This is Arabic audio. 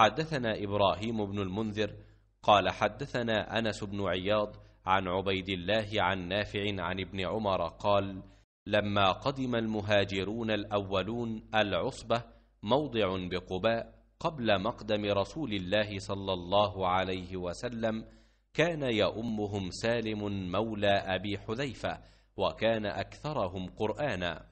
حدثنا إبراهيم بن المنذر قال حدثنا أنس بن عياض عن عبيد الله عن نافع عن ابن عمر قال لما قدم المهاجرون الأولون العصبة موضع بقباء قبل مقدم رسول الله صلى الله عليه وسلم كان يؤمهم سالم مولى أبي حذيفة وكان أكثرهم قرآنا.